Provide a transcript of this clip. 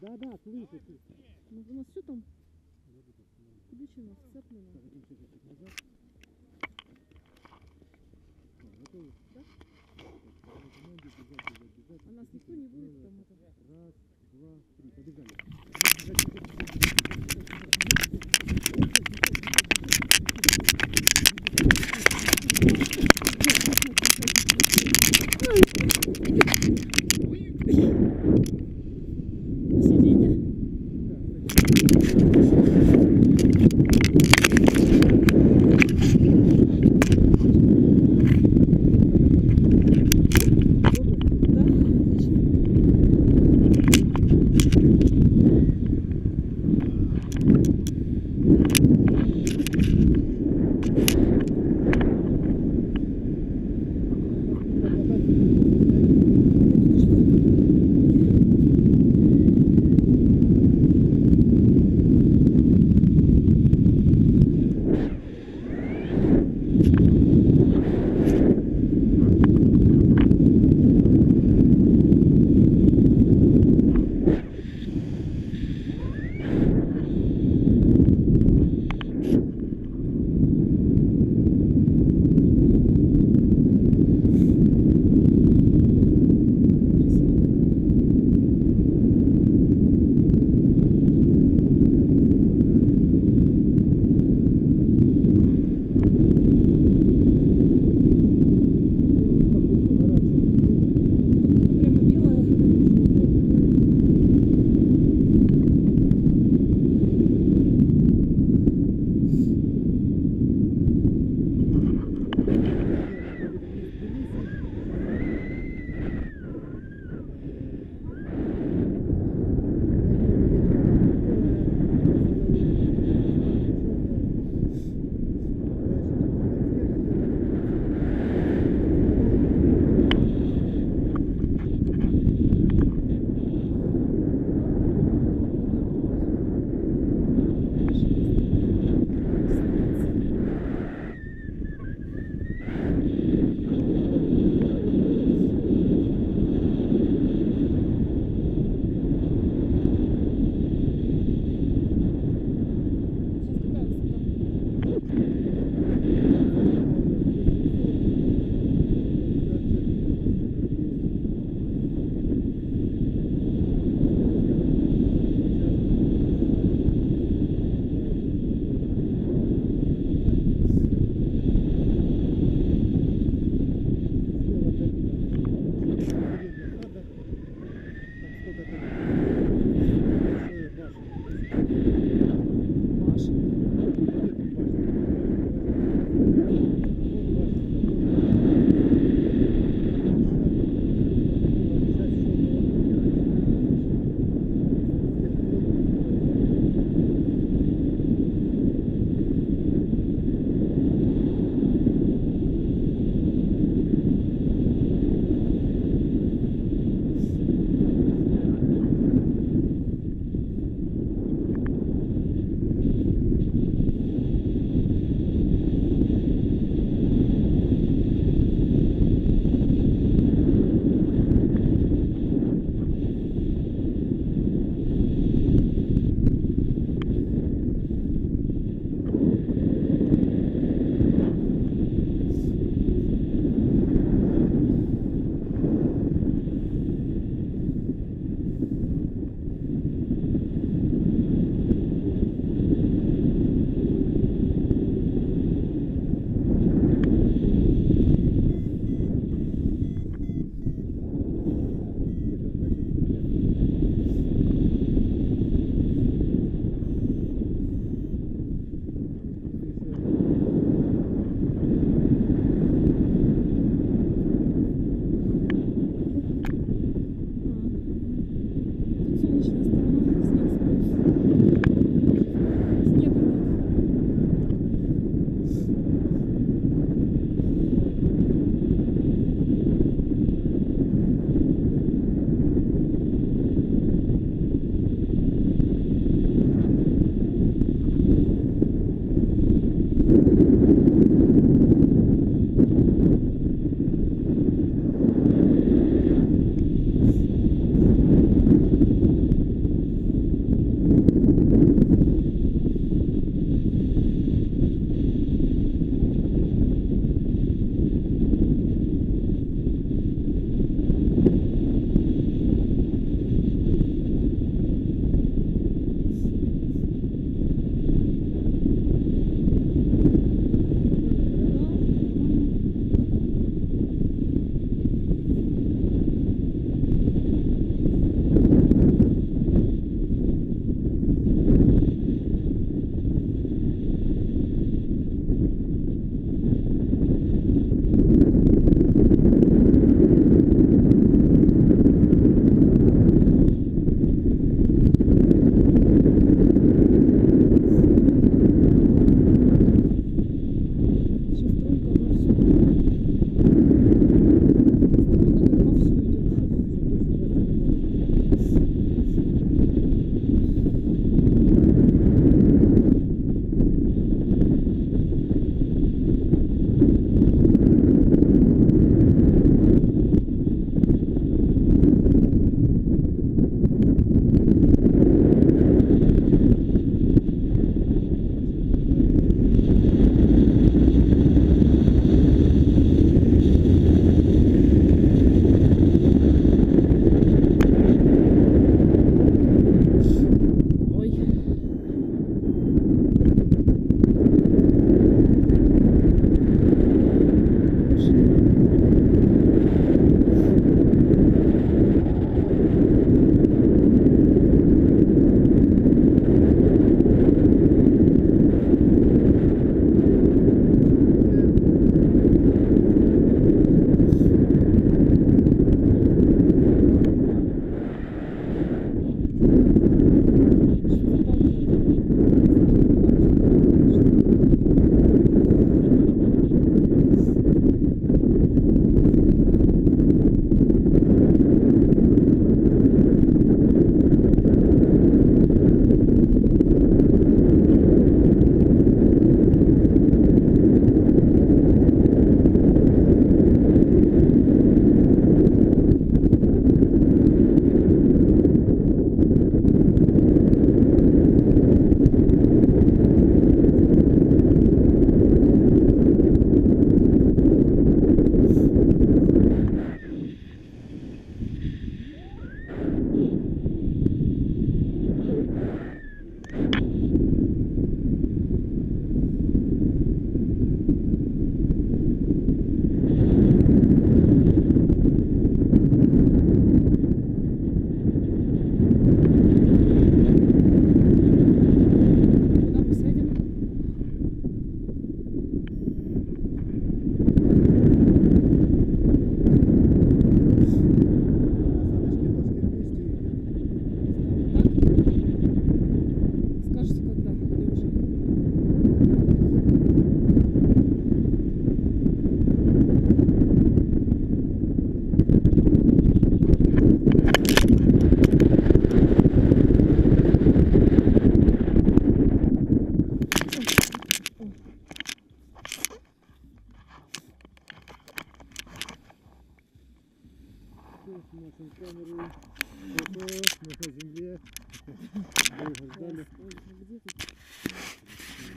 Да, да, слышу. Ну, у нас все там шажочек назад. Так, готовы? Да. А нас никто не будет там это. Раз, два, три. Побежали. Nossa.